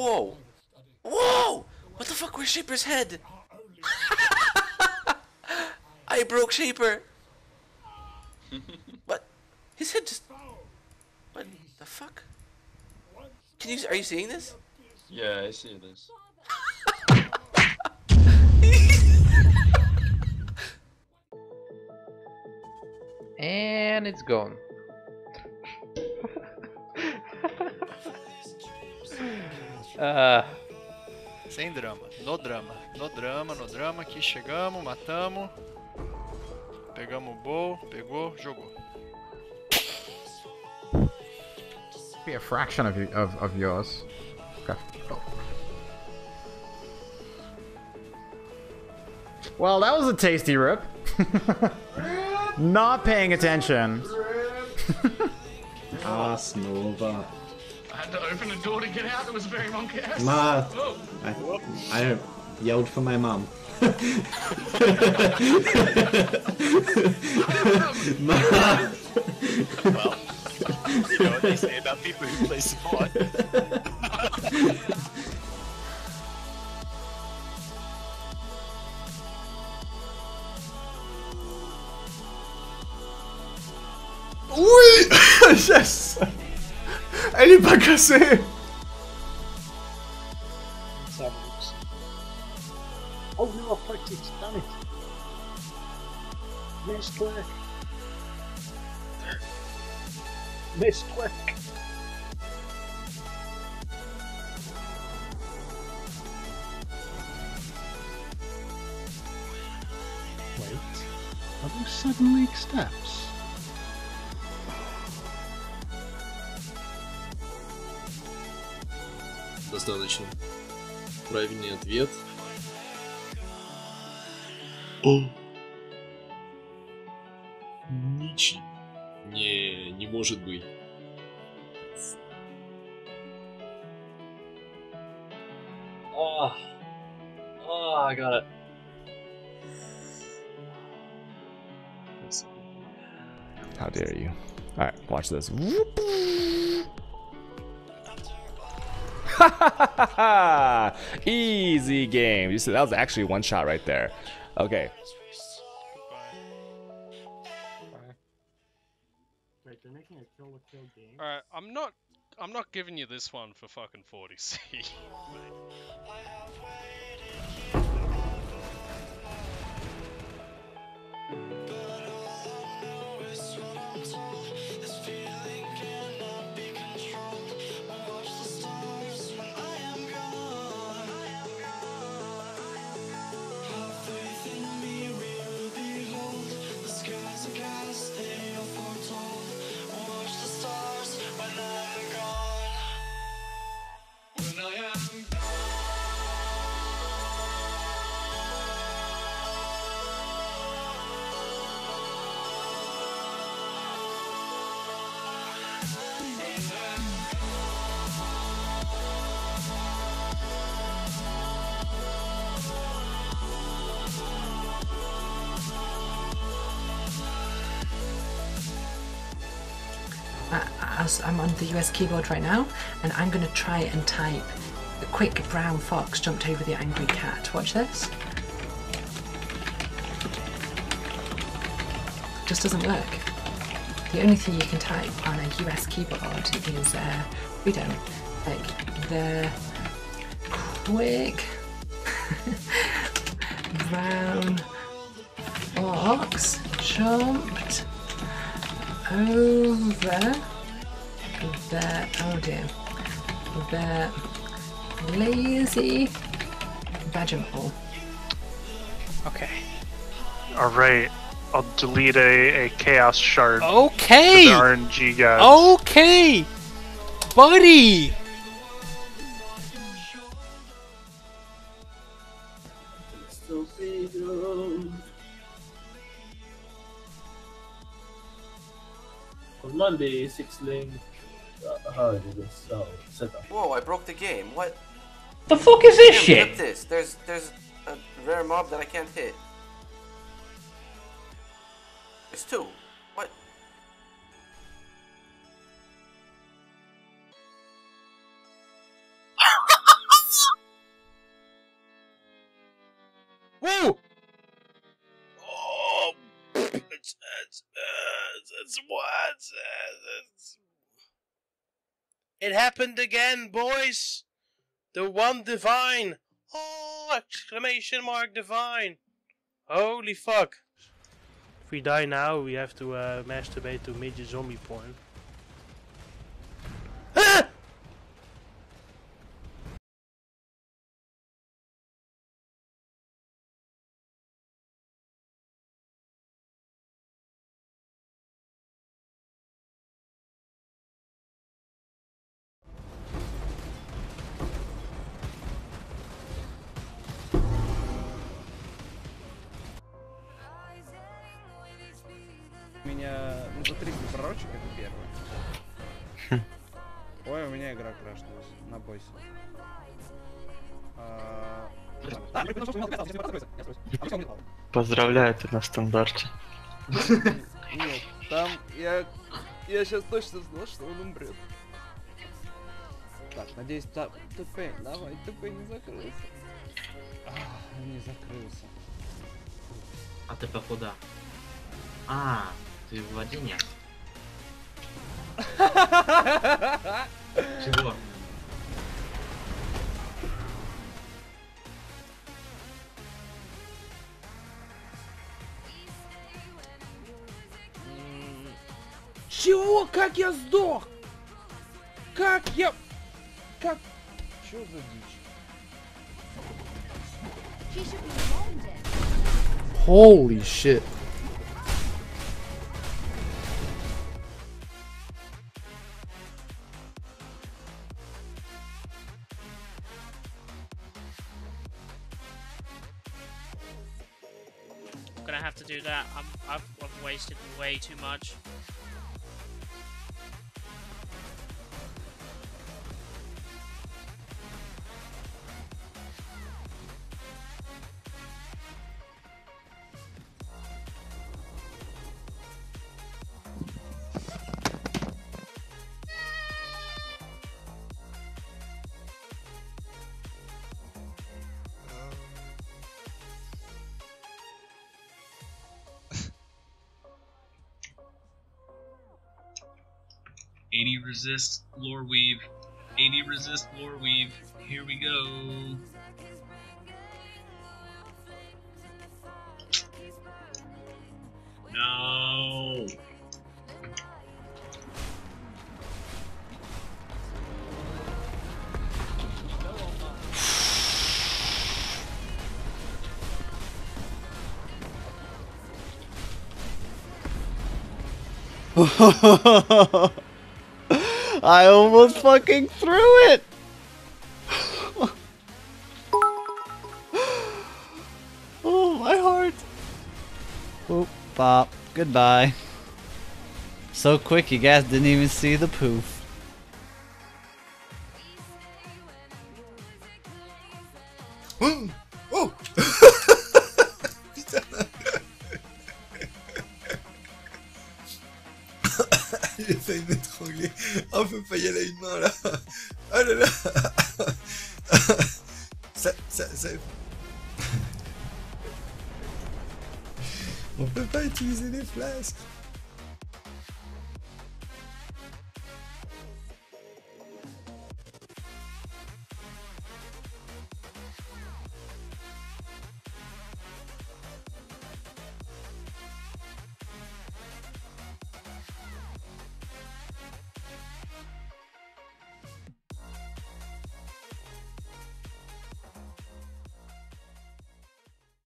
Whoa! Whoa! What the fuck? Where's Shaper's head? I broke Shaper. what? His head just. What the fuck? Can you? Are you seeing this? Yeah, I see this. And it's gone. Ah, Sem drama, no drama, no drama, no drama. Aqui chegamos, matamos. Pegamos o bow, pegou, jogou. Be a fraction of, of, of yours. Okay. Oh. Well, that was a tasty rip. Not paying attention. Ass Nova. Had to open the door to get out. It was very monkey ass. Ma, Oh. I, I yelled for my mum. Ma. Well, you know what they say about people who play support. Oui Yes Elle est pas cassée Oh no, I fucked it. Damn it. Misclick. Misclick. Wait. Are those seven league steps? Достаточно. Правильный ответ. О! Ничего. Не, не может быть. Oh, oh, I got it. How dare you? Alright, watch this. Easy game. You see, that was actually one shot right there. Okay. Wait, they're making a kill with kill game. Alright, I'm not I'm not giving you this one for fucking 40C. as I'm on the US keyboard right now, and I'm going to try and type a quick brown fox jumped over the angry cat. Watch this. Just doesn't work. The only thing you can type on a US keyboard is, uh, we don't, like the quick brown fox jumped over the oh dear the lazy vegetable. Okay. Alright. I'll delete a, a chaos shard. Okay. For the RNG guys. Okay, buddy. On Monday, six link hard Whoa! I broke the game. What? The fuck is this shit? This. There's there's a rare mob that I can't hit. It's two. What? Whoa! Oh, it's, it's, it's what? It's, it's, it happened again, boys. The one divine. Oh, exclamation mark divine. Holy fuck. If we die now, we have to uh, masturbate to midget zombie porn. Меня ну, за три пророчек это первое. Ой, у меня игра крашнулась. На бойсе. А, а. А? Поздравляю, ты на стандарте. Нет, там я... Я сейчас точно знал, что он умрет. Так, надеюсь, та... ТП, давай, ТП не закрылся. А, не закрылся. А ты куда? А, ты в воде нет. Чего? Чего? Как я сдох? Как я... Как... Чё за дичь? Holy shit. Gonna have to do that. I'm, I've, I've wasted way too much. Eighty resist Loreweave. Eighty resist Loreweave. Here we go. No. I almost fucking threw it! oh, my heart. Oop, bop. Goodbye. So quick, you guys didn't even see the poof. Oh là là. Ça, ça, ça... On peut pas utiliser les flasques